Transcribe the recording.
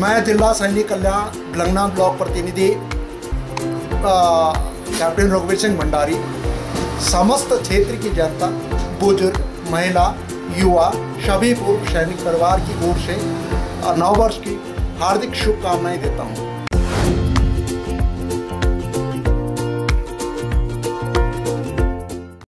मैं जिला सैनिक कल्याण लंगना ब्लॉक प्रतिनिधि कैप्टन रघुवीर सिंह भंडारी, समस्त क्षेत्र की जनता, बुज़ुर्ग, महिला, युवा, सभी पूर्व सैनिक परिवार की ओर से नव वर्ष की हार्दिक शुभकामनाएँ देता हूँ।